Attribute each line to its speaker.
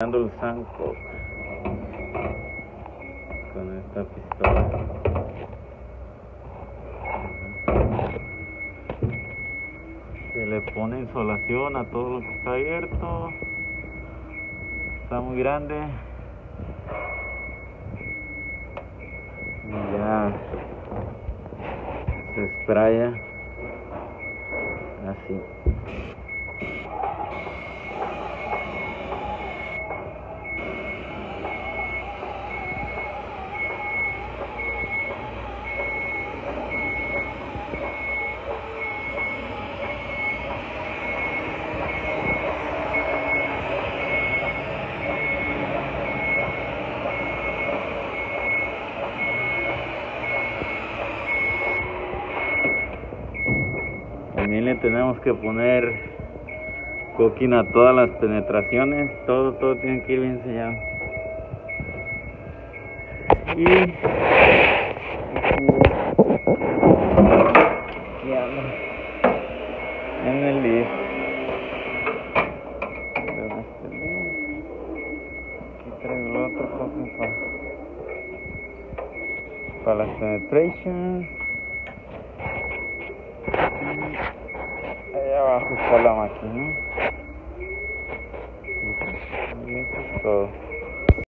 Speaker 1: el zanco con esta pistola. Se le pone insolación a todo lo que está abierto. Está muy grande. Y ya se spraya así. También le tenemos que poner coquina a todas las penetraciones, todo, todo tiene que ir bien sellado. Y en el lift, Aquí traigo otro coquín para, para las penetrations. É a arco colão aqui, né? Muito só.